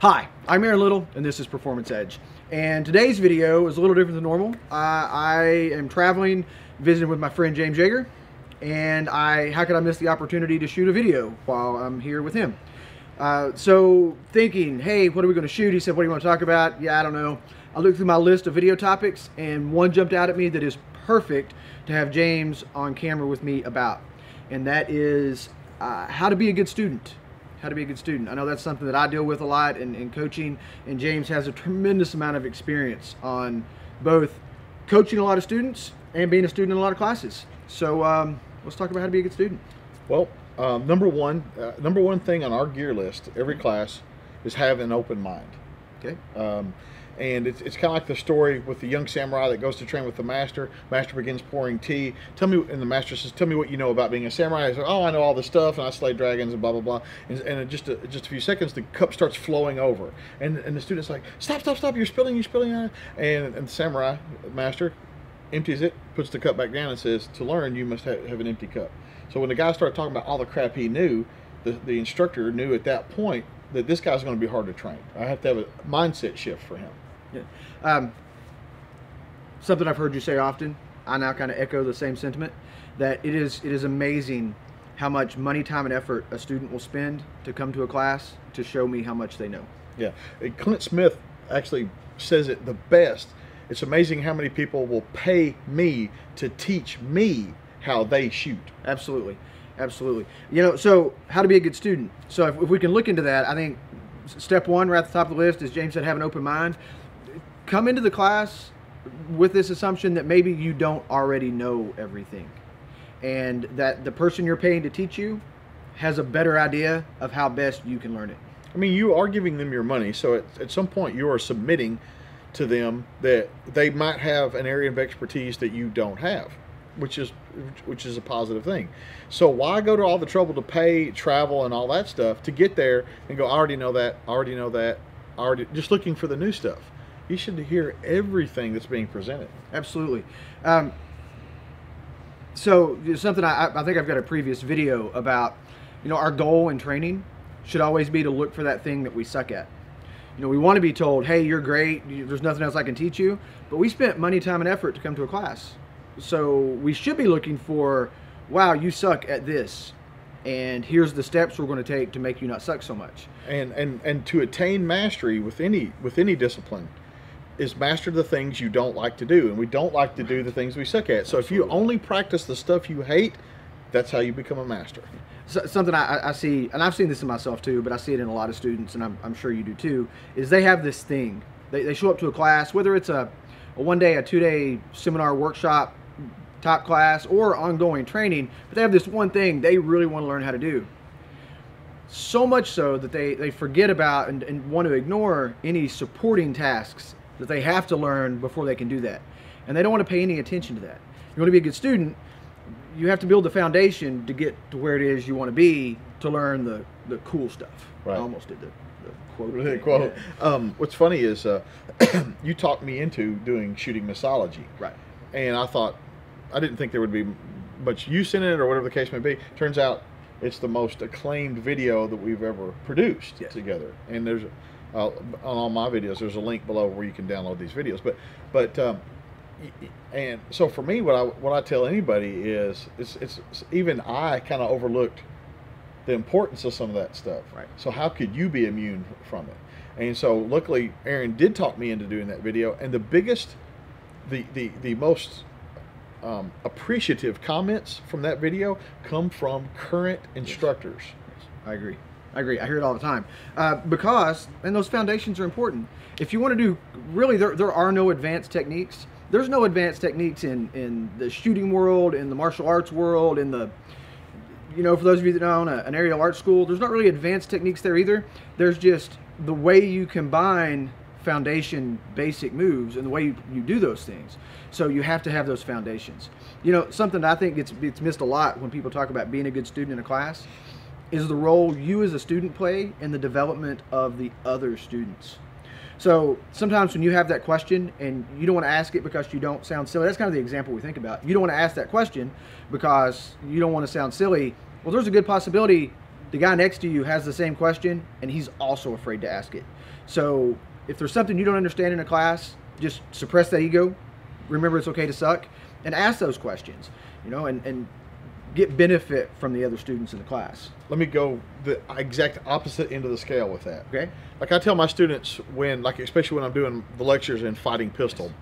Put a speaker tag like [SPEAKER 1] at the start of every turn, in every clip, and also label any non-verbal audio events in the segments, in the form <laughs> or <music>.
[SPEAKER 1] Hi, I'm Aaron Little, and this is Performance Edge. And today's video is a little different than normal. Uh, I am traveling, visiting with my friend James Yeager, and I how could I miss the opportunity to shoot a video while I'm here with him? Uh, so thinking, hey, what are we going to shoot? He said, what do you want to talk about? Yeah, I don't know. I looked through my list of video topics, and one jumped out at me that is perfect to have James on camera with me about, and that is uh, how to be a good student how to be a good student. I know that's something that I deal with a lot in, in coaching, and James has a tremendous amount of experience on both coaching a lot of students and being a student in a lot of classes. So um, let's talk about how to be a good student.
[SPEAKER 2] Well, um, number one, uh, number one thing on our gear list every class is have an open mind.
[SPEAKER 1] Okay.
[SPEAKER 2] Um, and it's, it's kind of like the story with the young samurai that goes to train with the master. Master begins pouring tea. Tell me, and the master says, "Tell me what you know about being a samurai." I say, "Oh, I know all this stuff, and I slay dragons, and blah blah blah." And, and just a, just a few seconds, the cup starts flowing over, and and the student's like, "Stop, stop, stop! You're spilling, you're spilling!" And and the samurai master empties it, puts the cup back down, and says, "To learn, you must have, have an empty cup." So when the guy started talking about all the crap he knew, the, the instructor knew at that point that this guy's going to be hard to train. I have to have a mindset shift for him.
[SPEAKER 1] Yeah. Um, something I've heard you say often. I now kind of echo the same sentiment that it is it is amazing how much money, time, and effort a student will spend to come to a class to show me how much they know.
[SPEAKER 2] Yeah, Clint Smith actually says it the best. It's amazing how many people will pay me to teach me how they shoot.
[SPEAKER 1] Absolutely, absolutely. You know, so how to be a good student. So if, if we can look into that, I think step one right at the top of the list, as James said, have an open mind come into the class with this assumption that maybe you don't already know everything and that the person you're paying to teach you has a better idea of how best you can learn it.
[SPEAKER 2] I mean, you are giving them your money, so at, at some point you are submitting to them that they might have an area of expertise that you don't have, which is which is a positive thing. So why go to all the trouble to pay travel and all that stuff to get there and go? I already know that. I already know that. I already just looking for the new stuff you should hear everything that's being presented.
[SPEAKER 1] Absolutely. Um, so something I, I think I've got a previous video about. You know, our goal in training should always be to look for that thing that we suck at. You know, we want to be told, "Hey, you're great. There's nothing else I can teach you." But we spent money, time, and effort to come to a class, so we should be looking for, "Wow, you suck at this." and here's the steps we're going to take to make you not suck so much
[SPEAKER 2] and and and to attain mastery with any with any discipline is master the things you don't like to do, and we don't like to do the things we suck at. So Absolutely. if you only practice the stuff you hate, that's how you become a master.
[SPEAKER 1] So, something I, I, see, and I've seen this in myself too, but I see it in a lot of students, and I'm, I'm sure you do too, is they have this thing. They, they show up to a class, whether it's a, a one day, a two day seminar, workshop, top class, or ongoing training, but they have this one thing they really want to learn how to do. So much so that they, they forget about and, and want to ignore any supporting tasks that they have to learn before they can do that. And they don't want to pay any attention to that. You want to be a good student, you have to build the foundation to get to where it is you want to be to learn the, the cool stuff.
[SPEAKER 2] Right. I
[SPEAKER 1] almost did the, the quote. <laughs>
[SPEAKER 2] The quote. Yeah. Um, what's funny is uh, <clears throat> you talked me into doing shooting missology.
[SPEAKER 1] Right.
[SPEAKER 2] And I thought, I didn't think there would be much use in it or whatever the case may be. Turns out it's the most acclaimed video that we've ever produced yes. together. And there's uh, on all my videos. There's a link below where you can download these videos. But but um, and so for me, what I what I tell anybody is it's it's, it's even I kind of overlooked the importance of some of that stuff.
[SPEAKER 1] Right.
[SPEAKER 2] So how could you be immune from it? And so luckily, Aaron did talk me into doing that video. And the biggest, the the the most um, appreciative comments from that video come from current instructors.
[SPEAKER 1] Yes. I agree. I agree. I hear it all the time. Uh, because, and those foundations are important. If you want to do, really, there, there are no advanced techniques. There's no advanced techniques in, in the shooting world, in the martial arts world, in the, you know, for those of you that know an aerial art school, there's not really advanced techniques there either. There's just the way you combine foundation basic moves and the way you, you do those things. So you have to have those foundations. You know, something that I think gets, gets missed a lot when people talk about being a good student in a class is the role you as a student play in the development of the other students. So sometimes when you have that question and you don't want to ask it because you don't sound silly, that's kind of the example we think about. You don't want to ask that question because you don't want to sound silly. Well, there's a good possibility the guy next to you has the same question and he's also afraid to ask it. So if there's something you don't understand in a class, just suppress that ego. Remember it's okay to suck and ask those questions, you know, and, and get benefit from the other students in the class.
[SPEAKER 2] Let me go the exact opposite end of the scale with that.
[SPEAKER 1] Okay.
[SPEAKER 2] Like I tell my students when, like especially when I'm doing the lectures in fighting pistol,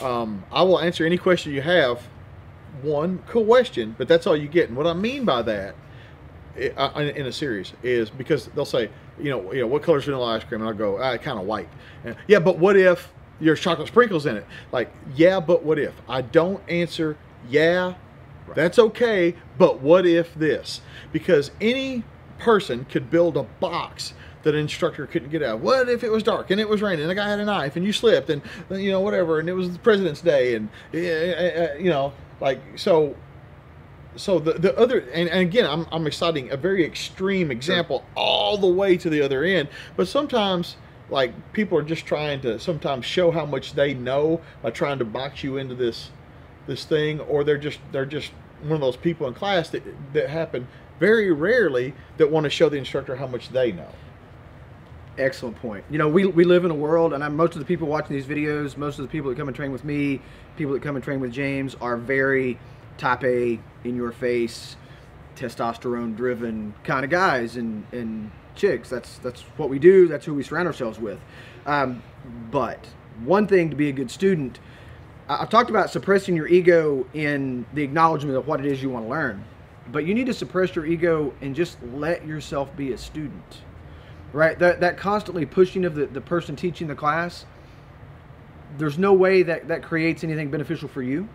[SPEAKER 2] um, I will answer any question you have. One question, but that's all you get. And what I mean by that, in a series, is because they'll say, you know, you know, what color is vanilla ice cream? And I'll go, ah, kind of white. And, yeah, but what if there's chocolate sprinkles in it? Like, yeah, but what if? I don't answer, yeah, Right. That's okay, but what if this? Because any person could build a box that an instructor couldn't get out. What if it was dark and it was raining and the guy had a knife and you slipped and you know whatever and it was the President's Day and eh, eh, eh, you know like so. So the the other and, and again I'm I'm exciting a very extreme example sure. all the way to the other end, but sometimes like people are just trying to sometimes show how much they know by trying to box you into this this thing, or they're just they're just one of those people in class that that happen very rarely that want to show the instructor how much they know.
[SPEAKER 1] Excellent point. You know, we, we live in a world, and I'm, most of the people watching these videos, most of the people that come and train with me, people that come and train with James, are very type A, in your face, testosterone driven kind of guys and, and chicks. That's that's what we do. That's who we surround ourselves with. Um, but one thing to be a good student I've talked about suppressing your ego in the acknowledgement of what it is you want to learn, but you need to suppress your ego and just let yourself be a student, right? That, that constantly pushing of the, the person teaching the class, there's no way that that creates anything beneficial for you.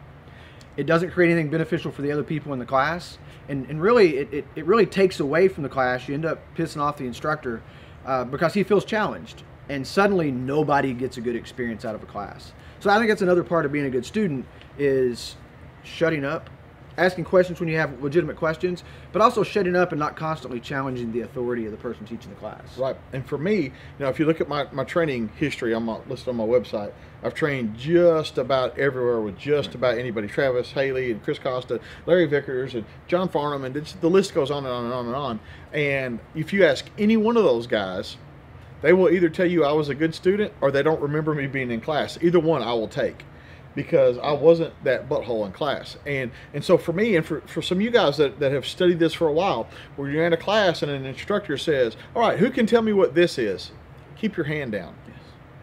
[SPEAKER 1] It doesn't create anything beneficial for the other people in the class. And, and really, it, it, it really takes away from the class. You end up pissing off the instructor uh, because he feels challenged. And suddenly, nobody gets a good experience out of a class. So I think that's another part of being a good student is shutting up, asking questions when you have legitimate questions, but also shutting up and not constantly challenging the authority of the person teaching the class.
[SPEAKER 2] Right. And for me, you know, if you look at my, my training history on my listed on my website, I've trained just about everywhere with just about anybody. Travis Haley and Chris Costa, Larry Vickers and John Farnham and the list goes on and on and on and on. And if you ask any one of those guys, they will either tell you I was a good student or they don't remember me being in class. Either one I will take because I wasn't that butthole in class. And and so for me and for, for some of you guys that, that have studied this for a while, where you're in a class and an instructor says, All right, who can tell me what this is? Keep your hand down. Yes.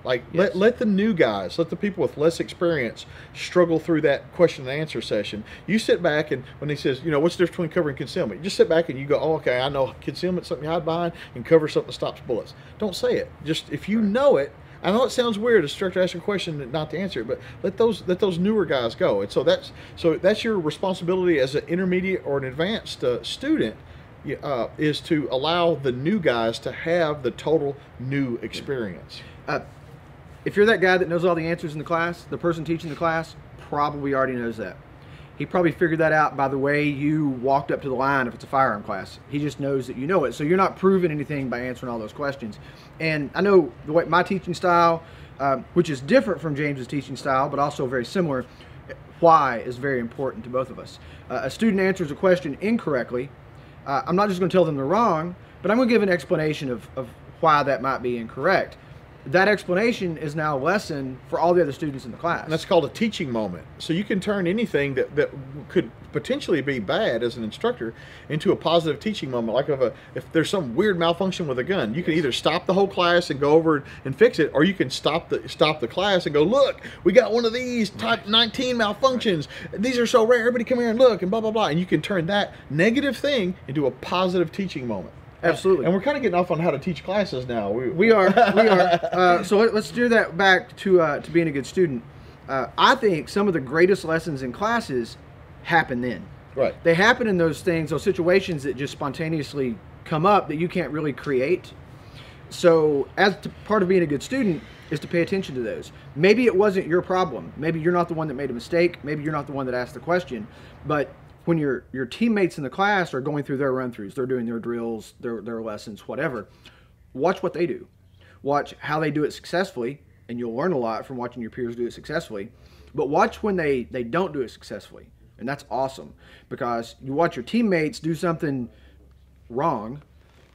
[SPEAKER 2] Like yes. let let the new guys, let the people with less experience struggle through that question and answer session. You sit back and when he says, you know, what's the difference between cover and concealment? You just sit back and you go, oh, okay, I know concealment's something you hide behind, and cover something that stops bullets. Don't say it. Just if you know it, I know it sounds weird, a instructor asks a question not to answer it, but let those let those newer guys go. And so that's so that's your responsibility as an intermediate or an advanced uh, student. Uh, is to allow the new guys to have the total new experience.
[SPEAKER 1] Uh, if you're that guy that knows all the answers in the class, the person teaching the class probably already knows that. He probably figured that out by the way you walked up to the line if it's a firearm class. He just knows that you know it. So you're not proving anything by answering all those questions. And I know the way my teaching style, uh, which is different from James's teaching style, but also very similar, why is very important to both of us. Uh, a student answers a question incorrectly. Uh, I'm not just going to tell them they're wrong, but I'm going to give an explanation of, of why that might be incorrect that explanation is now a lesson for all the other students in the class.
[SPEAKER 2] And that's called a teaching moment. So you can turn anything that, that could potentially be bad as an instructor into a positive teaching moment. Like if, a, if there's some weird malfunction with a gun, you can either stop the whole class and go over and fix it, or you can stop the stop the class and go, look, we got one of these type 19 malfunctions. These are so rare. Everybody come here and look and blah, blah, blah. And you can turn that negative thing into a positive teaching moment.
[SPEAKER 1] Absolutely.
[SPEAKER 2] And we're kind of getting off on how to teach classes now.
[SPEAKER 1] We, we are. We are. <laughs> Uh, so let, us steer that back to uh, to being a good student. Uh, I think some of the greatest lessons in classes happen then.
[SPEAKER 2] Right.
[SPEAKER 1] They happen in those things, those situations that just spontaneously come up that you can't really create. So, as to, part of being a good student is to pay attention to those. Maybe it wasn't your problem. Maybe you're not the one that made a mistake. Maybe you're not the one that asked the question. But when your your teammates in the class are going through their run throughs, they're doing their drills, their their lessons, whatever. Watch what they do. Watch how they do it successfully, and you'll learn a lot from watching your peers do it successfully. But watch when they they don't do it successfully, and that's awesome because you watch your teammates do something wrong,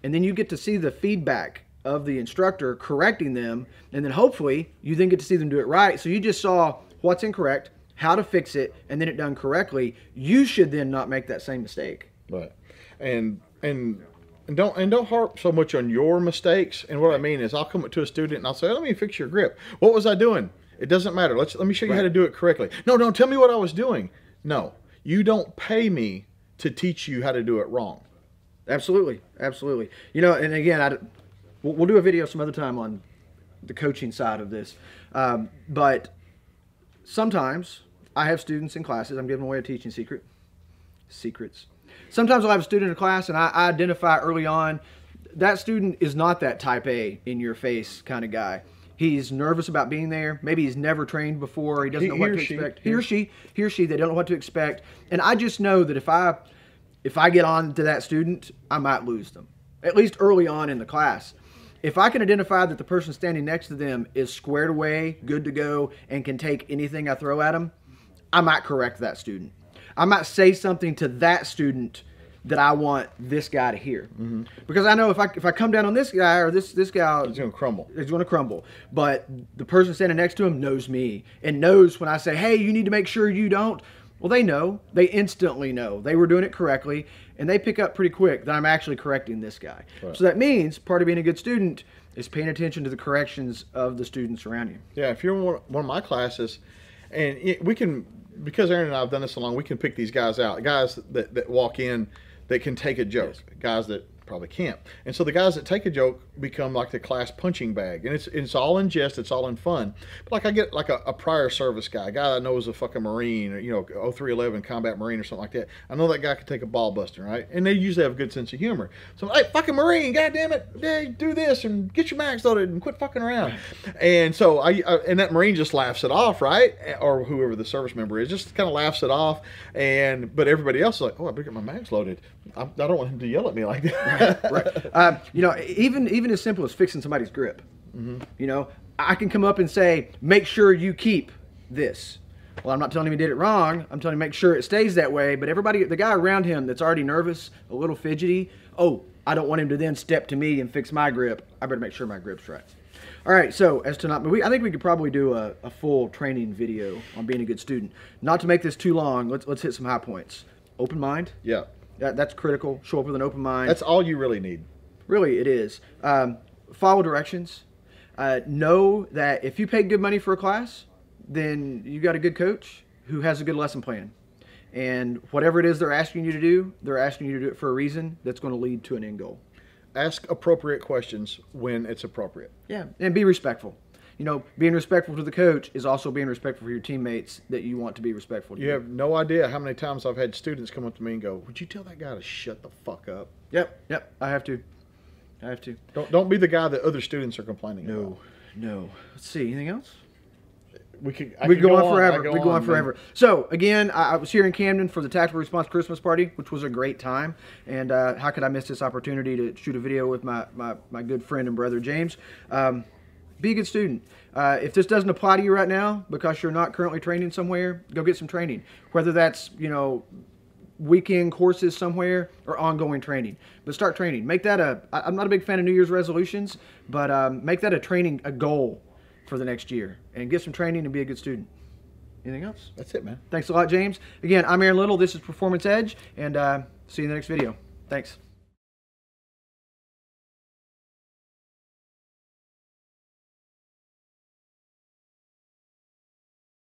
[SPEAKER 1] and then you get to see the feedback of the instructor correcting them, and then hopefully you then get to see them do it right. So you just saw what's incorrect, how to fix it, and then it done correctly. You should then not make that same mistake.
[SPEAKER 2] Right. And and and don't and don't harp so much on your mistakes. And what I mean is, I'll come up to a student and I'll say, "Let me fix your grip. What was I doing? It doesn't matter. Let's let me show you how to do it correctly. No, don't tell me what I was doing. No, you don't pay me to teach you how to do it wrong.
[SPEAKER 1] Absolutely, absolutely. You know, and again, I, we'll, we'll do a video some other time on the coaching side of this. Um, but sometimes I have students in classes. I'm giving away a teaching secret. Secrets. Sometimes I'll have a student in a class, and I, identify early on that student is not that type A in your face kind of guy. He's nervous about being there. Maybe he's never trained before. He doesn't know
[SPEAKER 2] he
[SPEAKER 1] what to
[SPEAKER 2] she.
[SPEAKER 1] expect.
[SPEAKER 2] He or
[SPEAKER 1] she, he or she, they don't know what to expect. And I just know that if I if I get on to that student, I might lose them. At least early on in the class. If I can identify that the person standing next to them is squared away, good to go, and can take anything I throw at them, I might correct that student. I might say something to that student that I want this guy to hear. Mm-hmm. Because I know if I if I come down on this guy or this this guy
[SPEAKER 2] It's gonna crumble.
[SPEAKER 1] it's going to crumble. But the person standing next to him knows me and knows when I say, "Hey, you need to make sure you don't." Well, they know. They instantly know. They were doing it correctly, and they pick up pretty quick that I'm actually correcting this guy.
[SPEAKER 2] Right.
[SPEAKER 1] So that means part of being a good student is paying attention to the corrections of the students around you.
[SPEAKER 2] Yeah, if you're one of my classes, and it, we can, because Aaron and I have done this so long, we can pick these guys out. Guys that, that walk in that can take a joke. Guys that probably can't. And so the guys that take a joke become like the class punching bag. And it's it's all in jest, it's all in fun. But like I get like a, a prior service guy, a guy that knows a fucking Marine, or, you know, 0311 combat Marine or something like that. I know that guy could take a ball buster, right? And they usually have a good sense of humor. So, hey, fucking Marine, goddamn it, hey, do this and get your mags loaded and quit fucking around. And so I, I and that Marine just laughs it off, right? Or whoever the service member is, just kind of laughs it off. And but everybody else is like, oh, I better get my mags loaded. I, I don't want him to yell at me like that.
[SPEAKER 1] Right. Um, you know, even even as simple as fixing somebody's grip. You know, I can come up and say, make sure you keep this. Well, I'm not telling him he did it wrong. I'm telling him make sure it stays that way. But everybody, the guy around him that's already nervous, a little fidgety. Oh, I don't want him to then step to me and fix my grip. I better make sure my grip's right. All right. So as to not, we, I think we could probably do a, a full training video on being a good student. Not to make this too long. Let's let's hit some high points. Open mind.
[SPEAKER 2] yeah,
[SPEAKER 1] That, that's critical. Show up with an open mind.
[SPEAKER 2] that's all you really need.
[SPEAKER 1] Really, it is. Um, follow directions. Uh, know that if you pay good money for a class, then you got a good coach who has a good lesson plan. And whatever it is they're asking you to do, they're asking you to do it for a reason that's going to lead to an end goal.
[SPEAKER 2] Ask appropriate questions when it's appropriate.
[SPEAKER 1] Yeah, and be respectful. You know, being respectful to the coach is also being respectful for your teammates that you want to be respectful to.
[SPEAKER 2] You have no idea how many times I've had students come up to me and go, "Would you tell that guy to shut the fuck up?"
[SPEAKER 1] Yep, yep. I have to. I have to.
[SPEAKER 2] Don't don't be the guy that other students are complaining
[SPEAKER 1] No,
[SPEAKER 2] about.
[SPEAKER 1] no. Let's see. Anything else?
[SPEAKER 2] We could I
[SPEAKER 1] we
[SPEAKER 2] could
[SPEAKER 1] go, on forever.
[SPEAKER 2] go
[SPEAKER 1] We go on
[SPEAKER 2] man.
[SPEAKER 1] forever. So again, I, I was here in Camden for the Tactical Response Christmas Party, which was a great time. And uh, how could I miss this opportunity to shoot a video with my my, my good friend and brother James? Um, be a good student. Uh, if this doesn't apply to you right now because you're not currently training somewhere, go get some training. Whether that's you know weekend courses somewhere or ongoing training. But start training. Make that a, I'm not a big fan of New Year's resolutions, but um, make that a training a goal for the next year and get some training and be a good student. Anything else?
[SPEAKER 2] That's it, man.
[SPEAKER 1] Thanks a lot, James. Again, I'm Aaron Little. This is Performance Edge, and uh, see you in the next video. Thanks.